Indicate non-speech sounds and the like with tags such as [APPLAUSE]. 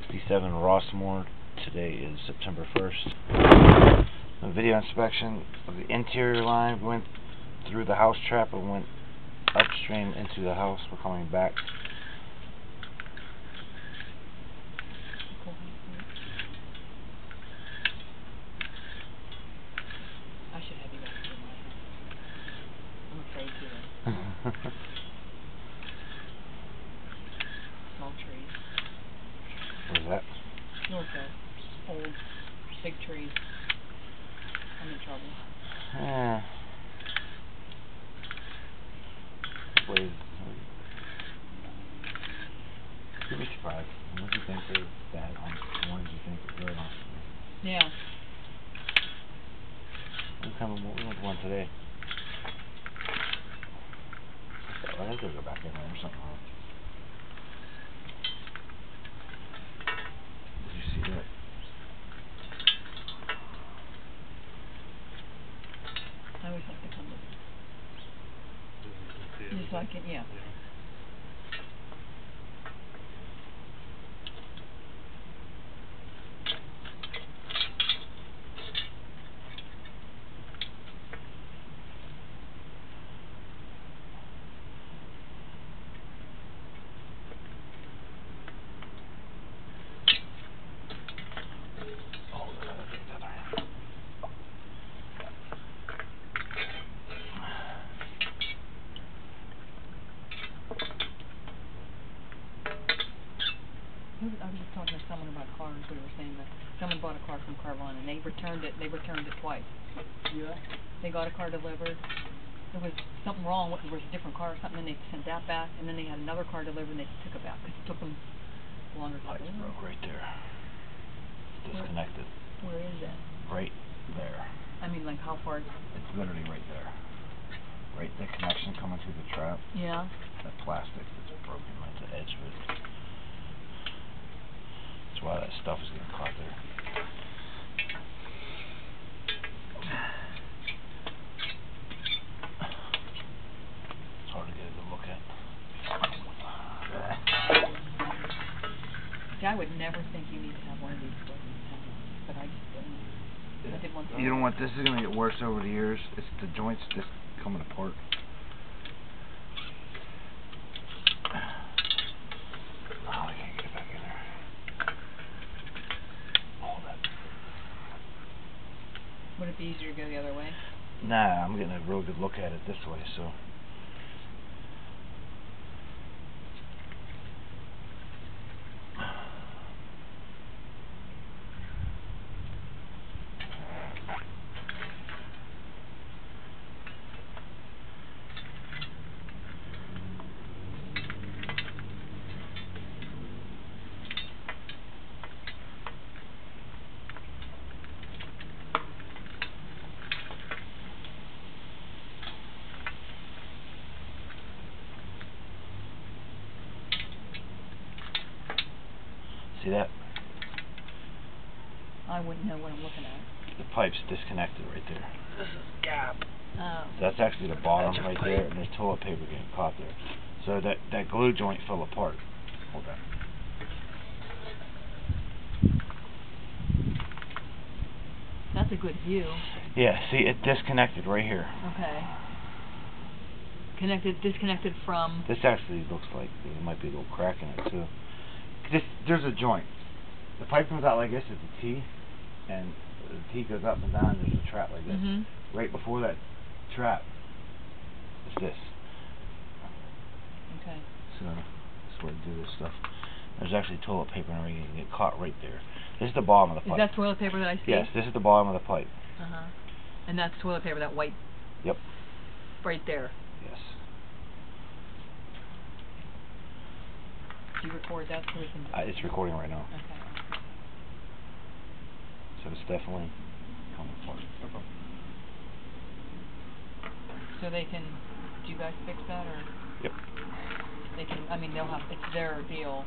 67 Rossmore. Today is September 1st. A video inspection of the interior line went through the house trap and went upstream into the house. We're coming back. I should have you guys do my house. I'm afraid to. [LAUGHS] Small trees. what is that? North of old big trees. I'm in trouble. Hmm. Yeah. Wait. You'd be surprised. What do you think they're bad on? The ones you think are good on? Yeah. We went to one today. I think they'll go back in there or something. Wrong. Did you see that? I always like to come Just like it, yeah. Oh, look at that thing down there. Who was- I was just talking to someone about cars. We were saying that someone bought a car from Carvana and they returned it. They returned it twice. Yeah. They got a car delivered. There was something wrong. with There was a different car or something. And they sent that back, and then they had another car delivered and they took it back because it took them longer to Pipes deliver. broke right there. Disconnected. Where is it? Right there. I mean, like how far? It's literally right there. Right, the connection coming through the trap. Yeah. That plastic that's broken right at the edge of it. That's why that stuff is getting caught there. It's hard to get a good look at. See, I would never think you need to have one of these panels, but I just didn't. I did one. You know what? This is gonna get worse over the years. It's the joints just coming apart. Oh, I can't get back in there. Hold that. Would it be easier to go the other way? Nah, I'm getting a real good look at it this way, so. See that? I wouldn't know what I'm looking at. The pipe's disconnected right there. This is gap. Oh. That's actually the bottom That's a right there, and there's toilet paper getting caught there. So that that glue joint fell apart. Hold on. That's a good view. Yeah, see, it disconnected right here. Okay. Connected, disconnected from. This actually looks like there might be a little crack in it too. This there's a joint. The pipe comes out like this at the T, and the T goes up and down. There's a trap like this. Mhm. Right before that trap is this. Okay. So that's where I do this stuff. There's actually toilet paper and everything get caught right there. This is the bottom of the pipe. Is that toilet paper that I see? yes, this is the bottom of the pipe. Uh huh. And that's toilet paper, that white. Yep. Right there. Yes. Do you record that so we can? Uh, it's recording right now, Okay. so it's definitely coming apart. So they can. Do you guys fix that or Yep. they can? I mean, they'll have. It's their deal.